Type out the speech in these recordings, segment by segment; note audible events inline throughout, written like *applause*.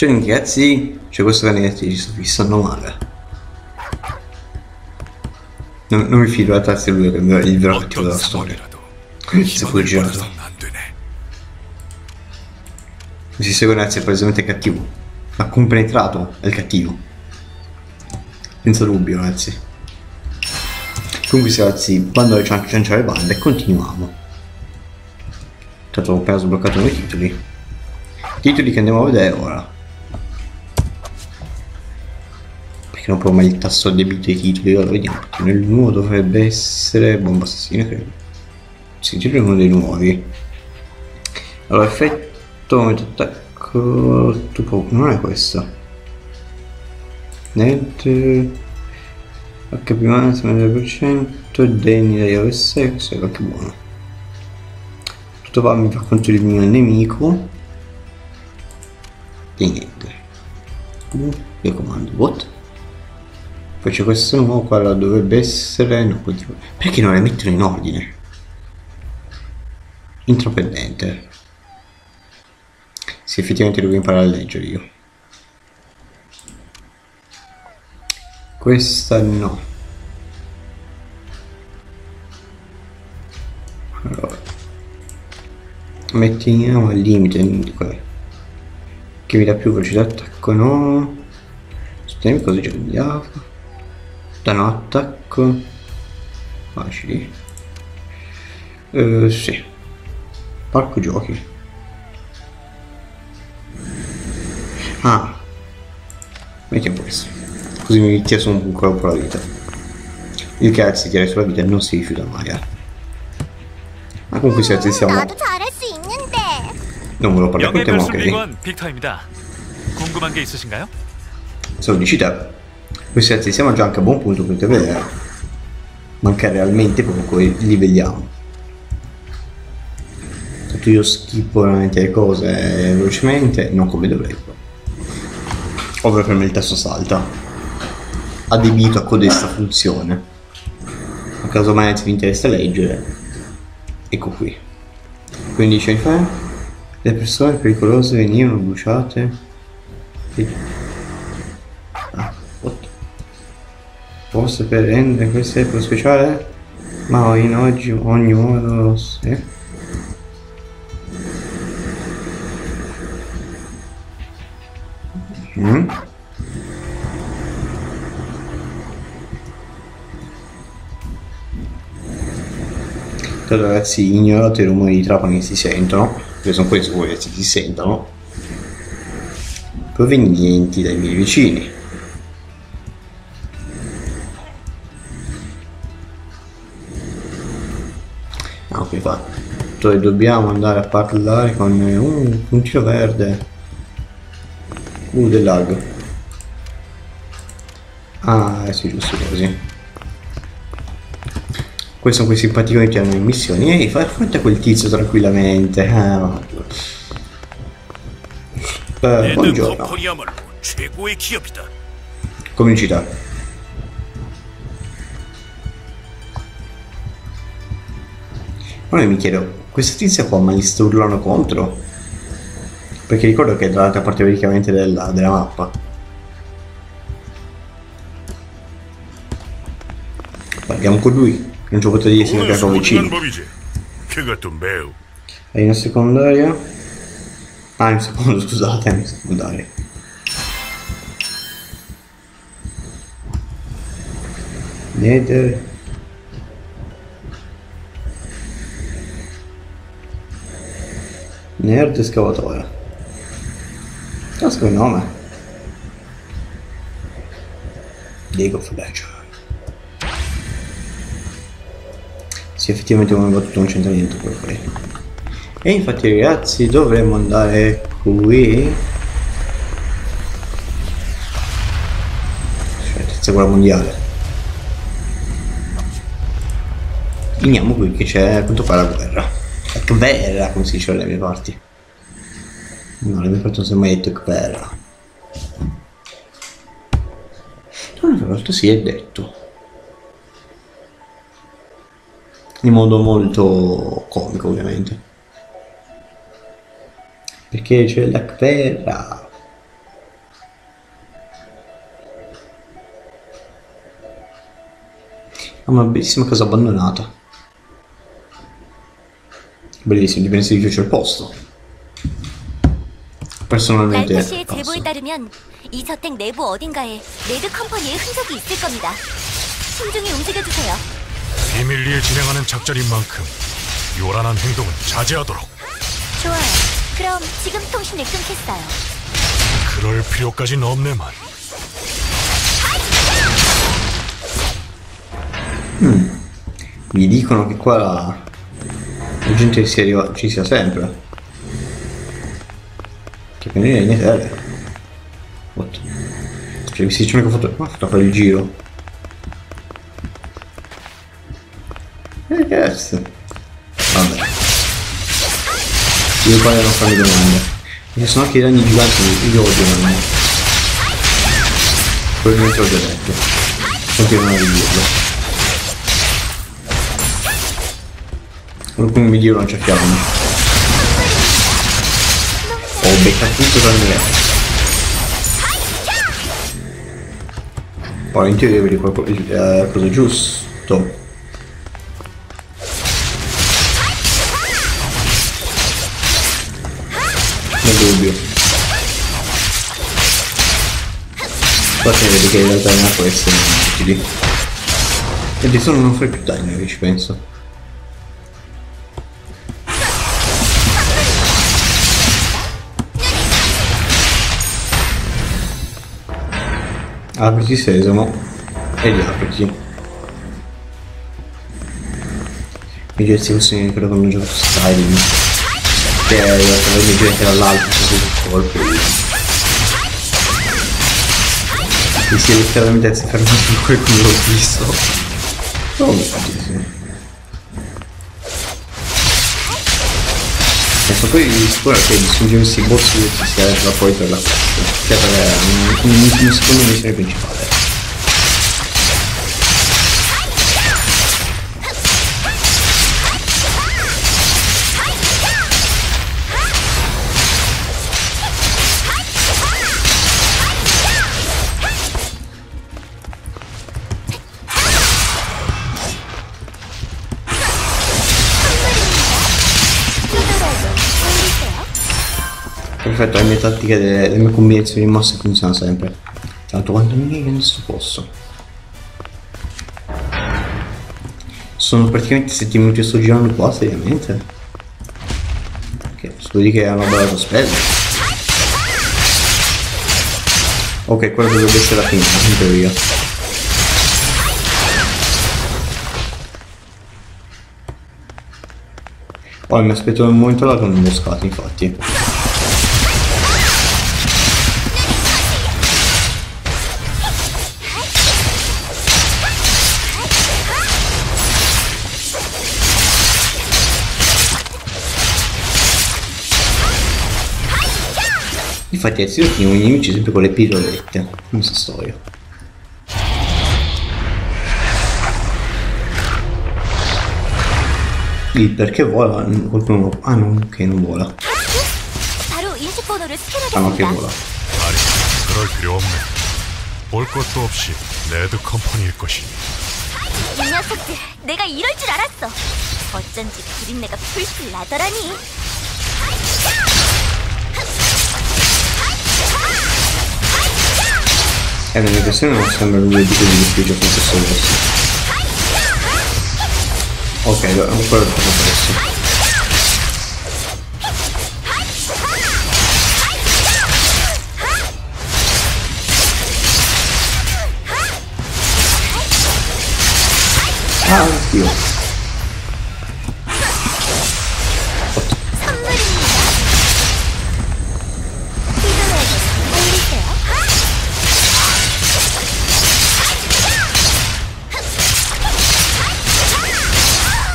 Cioè, Ciao ragazzi, cioè questo caninetti ci sto fissando male. Non, non mi fido, la a è lui che è il vero cattivo della storia. Si è fuggito. Si segue Nazi è palesemente cattivo. Ha compenetrato è il cattivo. Senza dubbio, ragazzi. Comunque ragazzi, bando alle cianciare le bande, continuiamo. Tanto ho appena sbloccato i nuovi titoli. Titoli che andiamo a vedere ora. Non provo mai il tasto debito dei titoli, allora vediamo. Perché nel nuovo dovrebbe essere bomba assassina, credo. Sì, titolo è uno dei nuovi. Allora, effetto, momento attacco, tu non è questo. Niente. HP massimo 9%, danni da io 6, questo è anche buono. Tutto va mi fa contro il mio nemico. E niente. Uh, io comando what? Poi c'è questo nuovo, qua dovrebbe essere. No, perché non le mettono in ordine? Intraprendente. Sì, effettivamente devo imparare a leggere io. Questa no. Allora. Mettiamo al limite. Che mi dà più velocità attacco no. Sosteniamo così già andiamo danno attacco facili. Uh, sì. Parco giochi. Ah. Mettiamo questo. Così mi tira su un colpo la vita. Il che si tira sulla vita non si rifiuta mai eh. ma comunque se siamo non volevo parlare con te ma ok. sono di città questi ragazzi siamo già anche a buon punto per vedere. Manca realmente poco e li vediamo. Tanto io schippo veramente le cose velocemente, non come dovrei. Ovvero per me il testo salta. Adibito a codesta funzione. A caso mai ti interessa leggere. Ecco qui. 15 anni fa le persone pericolose venivano bruciate. Forse per rendere questo tempo speciale? Ma in oggi ogni modo sì. Mm? Ragazzi, ignorate i rumori di trapani che si sentono, perché sono questi che si sentono, provenienti dai miei vicini. e dobbiamo andare a parlare con eh, un puntino verde uh del lago. Ah eh sì giusto così. Questi sono quei simpaticoni che hanno in missioni. Ehi fai fronte a quel tizio tranquillamente. Ah, eh, eh buongiorno. comicità Ora mi chiedo questo tizio qua, ma gli sta urlando contro? Perché ricordo che è dall'altra parte praticamente della, della mappa. Parliamo con lui, non ci ho potuto dire se è vicino. È in secondaria? Ah, in secondo, *laughs* scusate, è in secondaria. Nether Nerd scavatore. Casco il nome. League of Legends. Sì, effettivamente non avevo tutto un centramento quello lì. E infatti ragazzi dovremmo andare qui. Cioè, terza guerra mondiale. Finiamo qui che c'è a quanto pare la guerra. Kver era come si diceva alle mie parti. No, le mie parti non si è mai detto Kver. Non una volta si è detto. In modo molto comico, ovviamente. Perché c'è la Kverra. Una bellissima casa abbandonata. Bellissimo, dipende se vi piace il posto. Personalmente 랄타 씨의 passo. 제보에 따르면 이 저택 내부 어딘가에 레드 컴퍼니의 흔적이 있을 겁니다. 신중히 움직여주세요. 비밀리에 진행하는 작전인 만큼 요란한 행동은 자제하도록. 좋아요. 그럼 지금 통신을 끊겠어요. 그럴 필요까진 없네만. Mi dicono che qua la, gente si arriva, ci sia sempre. Che per me niente tele. What? Cioè, mi si dice che ho fatto, ho fatto fare il giro. Eh, cazzo. Vabbè. Io qua non farmi domande. Perché sennò che i ragni giganti io odio non Probabilmente ho già detto. Continuano a dirlo. Qualcuno mi dice non c'è fiamma. Ho beccato tutto tranne me. Poi in teoria vedi qualcosa, eh, cosa giusto. Non dubbio. Poi si vede che in realtà non può essere utili. E di solito non fai più danno, ci penso. Apriti sesamo e riapriti. Mi dice fosse quello che non gioco Skyrim. Che è mi gira dall'alto il colpo. Mi si è letteralmente fermato qualcuno l'ho visto. Oh mio Dio. Adesso poi sicuro che distruggere questi boss ci sia da poi per la quest. Cioè per un, un, un secondo missione principale. Perfetto, le mie tattiche, le, le mie combinazioni di mosse funzionano sempre. Tanto quanto mi viene in sto posto. Sono praticamente 7 minuti sto girando qua, seriamente. Ok, sto di che è una bella spesa. Ok, quello dovrebbe essere la fine, in teoria. Poi mi aspetto un momento là con imboscati, infatti. Infatti adesso io finivo i nemici sempre con le pillolette, non so storia. Il perché vola, qualcuno... Ah no, ok, non vola. 바로 인식 번호를 Ah no, che 스캔하겠습니다. vola. 아니, 그럴 필요 없네. 볼 것도 없이 레드 컴퍼니일 것이니. 이 녀석들, 내가 이럴 줄 알았어. 어쩐지 비린내가 풀풀 나더라니. Eh, nelle persone non sembra lui di quelli di ufficio con questo verso. Ok, allora, quello è fatto adesso. Ah, oddio.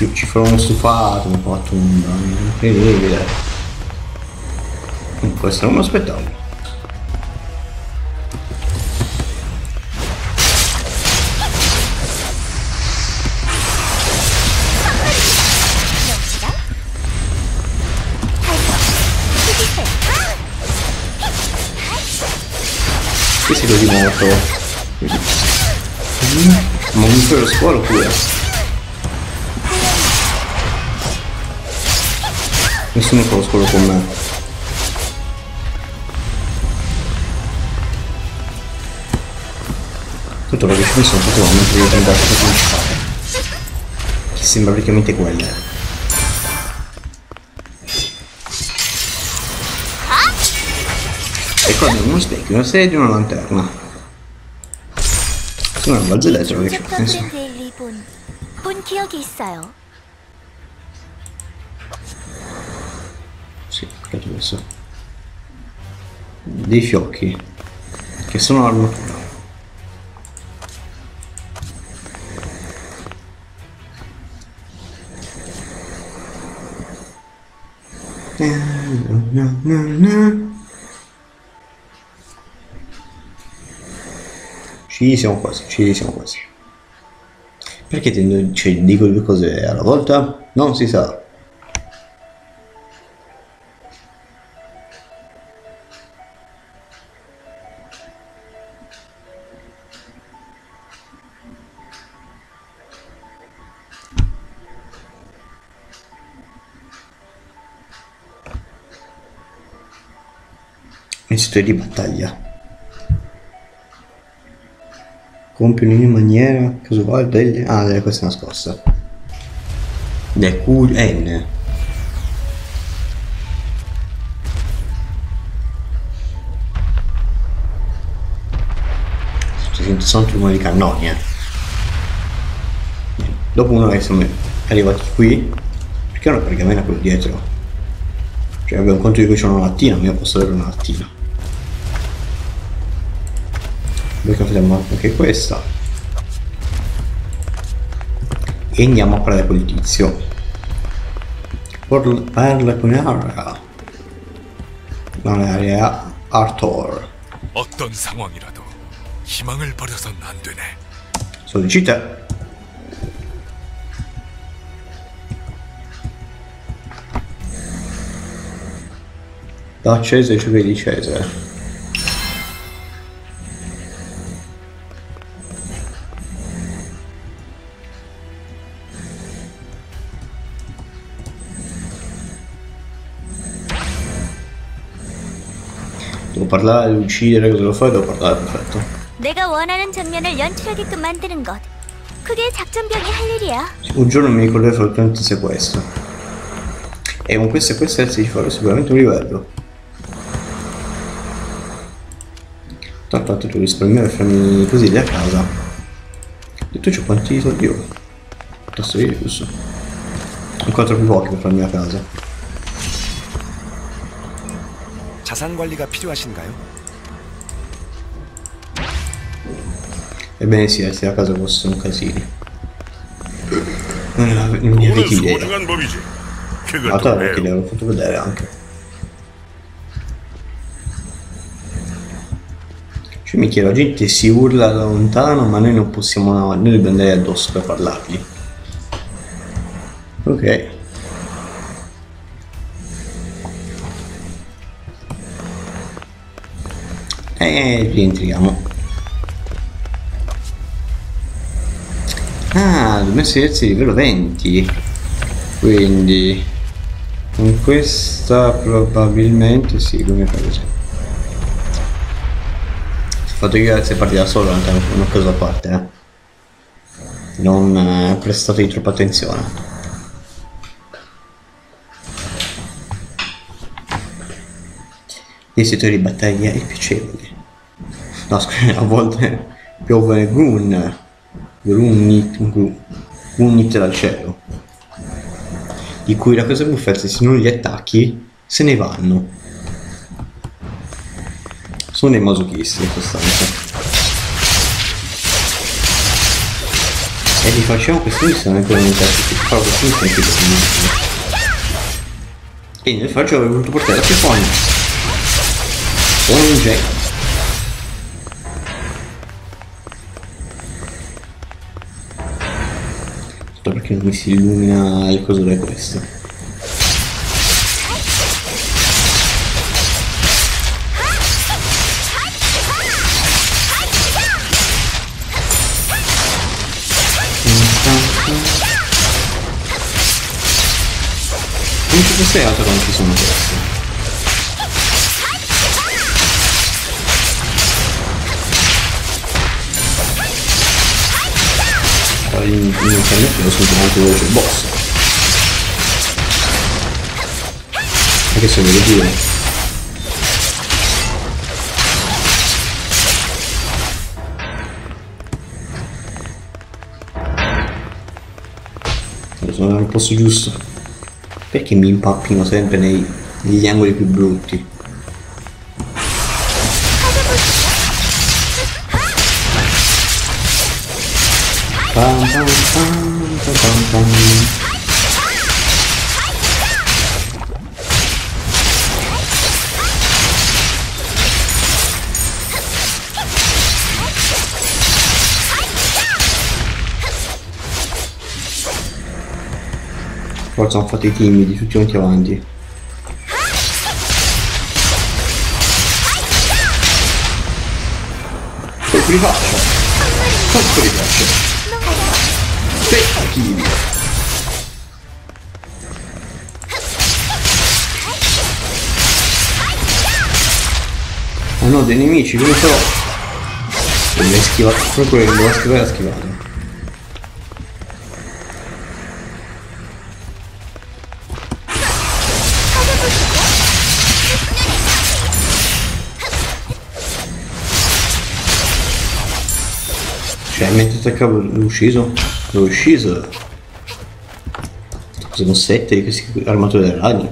ci, ci furono stufato, un po' fatto un eh. incredibile. Questo non lo spettacolo. Che si lo di morto? Ma mi fai lo scuolo pure. Nessuno fa lo scuolo con me. Tutto perché ci sono tutti momenti di tentare principale. Che sembra praticamente quella. E qua abbiamo uno specchio, una sedia e una lanterna. Sono una barzelletta, perché adesso. Dei fiocchi. Che sono l'armatura. Ci siamo quasi, ci siamo quasi. Perché tendo, cioè, dico due cose alla volta? Non si sa. Vincitore di battaglia. Compiono in maniera casuale degli... Ah, delle queste nascoste. Le Q... N. Ci sono tutti di cannoni, eh. Dopo uno che siamo arrivati qui, perché non pergamena quello dietro? Cioè abbiamo conto di cui c'è una lattina, ma io posso avere una lattina. Perché facciamo anche questa. E andiamo a parlare con il tizio. Por- Parla con Aria. Non è Aria, Arthur. 어떤 상황이라도 희망을 버려선 안 되네. Sollecita. Da accese ci vedi Cesare. parlare, uccidere, cosa lo fai? Devo parlare, perfetto. Un giorno mi ricorderò soltanto se questo. E con questo e questo ci farò sicuramente un livello. Tanto tu risparmiare e farmi così a casa. Detto ciò quanti soldi ho? Tasto di giusto. Incontro più pochi per farmi a casa. 자산 관리가 필요하신가요? Ebbene sì, restare a casa fosse un casino. Non ne ave- non ne 돈은 avevi idea. 소중한 법이지. Ma 그것도 te perché 매우 l'avevo fatto vedere anche. Cioè mi chiedo, la gente si urla da lontano, ma noi non possiamo, noi dobbiamo andare addosso per parlargli. Ok. E rientriamo. Ah, dobbiamo sedersi livello 20. Quindi con questa probabilmente sì, come fa così. Il fatto che se parti da solo è una cosa a parte, eh. Non eh, prestate troppa attenzione. Gli situazioni di battaglia è piacevoli. No, *laughs* scusa, a volte piove gun, grunit, gru- grunit dal cielo di cui la cosa buffa è se non li attacchi se ne vanno. Sono dei masochisti in sostanza. E li facciamo questi missioni anche per unità che fa questi missioni che sono E nel faccio avrei voluto portare a Pifone. Sono un genio. che mi si illumina il coso da questo. Non ci fosse altro non ci sono questi. In- inizialmente lo sento molto veloce il boss. Anche se devo dire. Sono nel posto giusto. Perché mi impappino sempre nei- negli angoli più brutti? Forza, hanno fatto i timidi, tutti quanti avanti. Colpo di faccia! Colpo! Attacchi! Ah no, dei nemici, come so? Non l'hai schivato, proprio quello che schivare ha schivato. Cioè, mentre attaccavo l'ho ucciso? L'ho ucciso? Sono sette di questi armatori da ragni.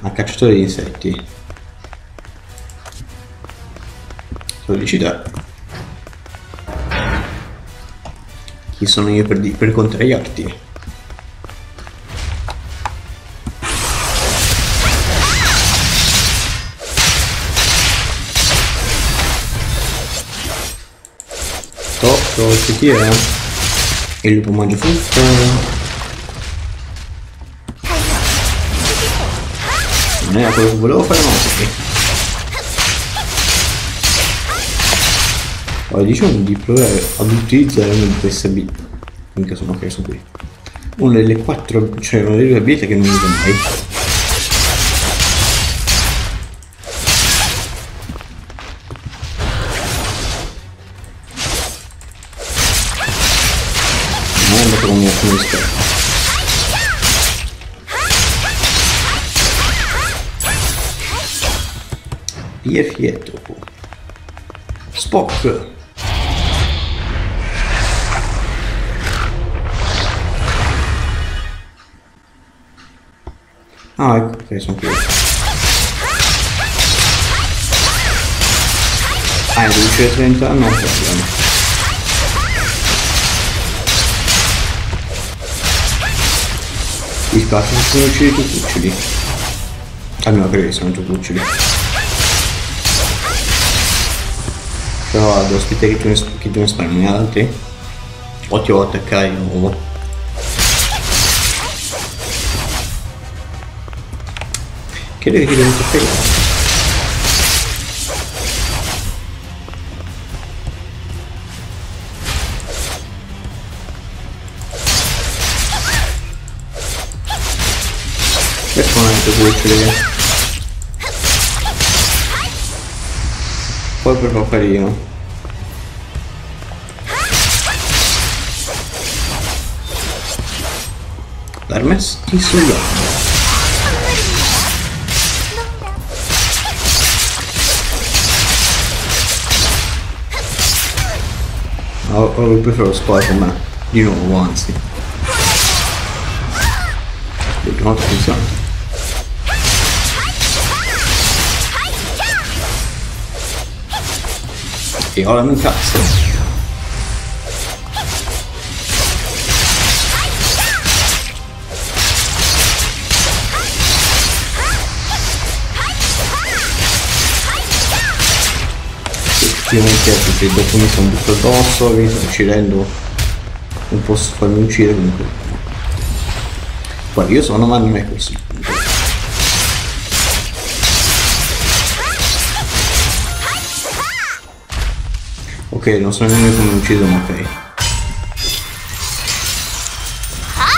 A cacciatore di insetti. Felicità. Chi sono io per, per contrariarti? Top, top, chi è? Il lupo mangia frutta. Non era quello che volevo fare, ma ok. Allora, diciamo di provare ad utilizzare una di queste. Mica sono sono qui. Una delle quattro, cioè una delle abilità che non uso mai. Via Fieto. Spock. Ah, ecco, ok, sono qui. Ah, è 12.30? No, problema. Mi spiace se sono uccisi tutti cuccioli. Almeno per che sono tutti cuccioli. Però ad ospite che tu ne, che tu altri. O ti devo attaccare di nuovo. Credo che ti devo attaccare. Questo non è. Poi far carino. L'armesti sugli occhi. Oh, oh, preferisco sparo con me. Di nuovo, anzi. L'ultima volta funzionato. Ora mi incazzo. Effettivamente perché dopo mi sono buttato addosso, mi sto uccidendo. Non posso farmi uccidere comunque. Guarda, io sono ma non è così. Ok, non so nemmeno come ucciso, ma ok.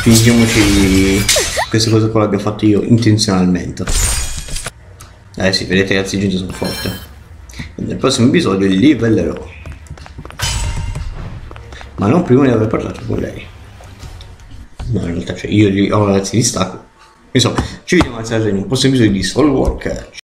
fingiamoci queste cose qua l'abbia fatto io intenzionalmente. Eh sì, vedete ragazzi, gente sono forte. Nel prossimo episodio li livellerò. Ma non prima di aver parlato con lei. No, in realtà cioè, io li... Oh ragazzi, distacco. Insomma, ci vediamo al in un prossimo episodio di Soul Walker.